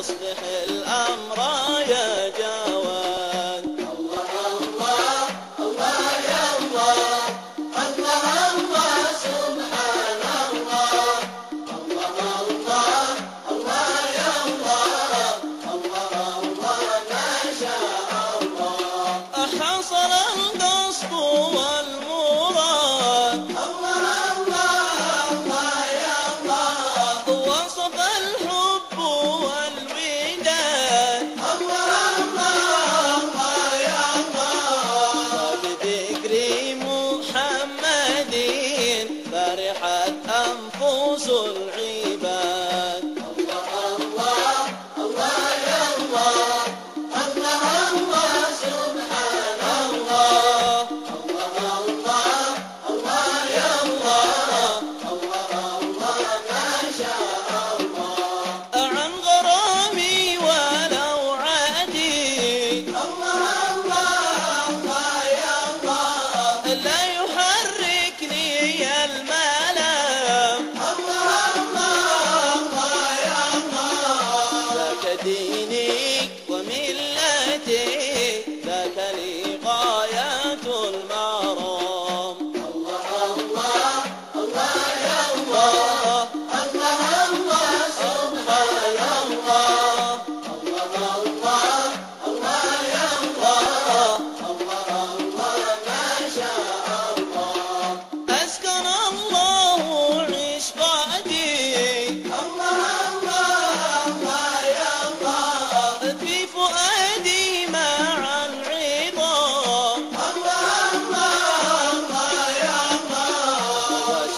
تصلح الأمر يا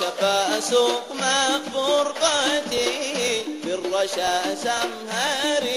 وشفى سقم فرقتي بالرشا سمهر